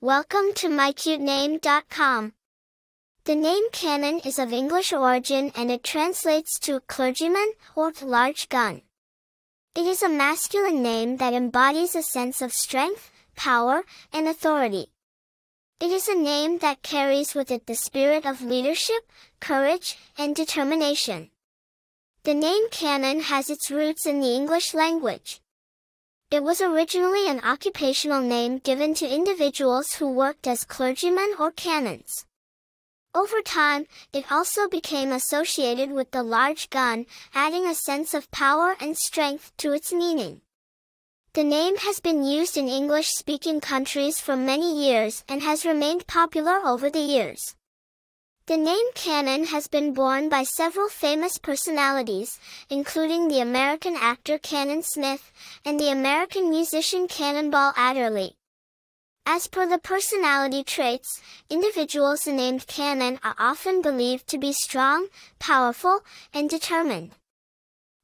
Welcome to mycutename.com. The name Cannon is of English origin and it translates to clergyman or large gun. It is a masculine name that embodies a sense of strength, power, and authority. It is a name that carries with it the spirit of leadership, courage, and determination. The name Cannon has its roots in the English language. It was originally an occupational name given to individuals who worked as clergymen or canons. Over time, it also became associated with the large gun, adding a sense of power and strength to its meaning. The name has been used in English-speaking countries for many years and has remained popular over the years. The name Cannon has been borne by several famous personalities, including the American actor Cannon Smith and the American musician Cannonball Adderley. As per the personality traits, individuals named Cannon are often believed to be strong, powerful, and determined.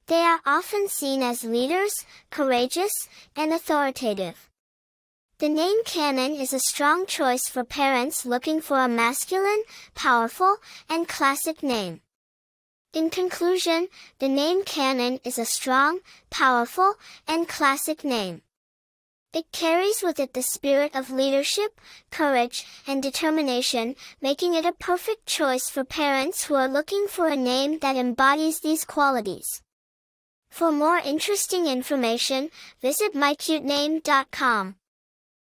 They are often seen as leaders, courageous, and authoritative. The name Cannon is a strong choice for parents looking for a masculine, powerful, and classic name. In conclusion, the name Cannon is a strong, powerful, and classic name. It carries with it the spirit of leadership, courage, and determination, making it a perfect choice for parents who are looking for a name that embodies these qualities. For more interesting information, visit mycutename.com.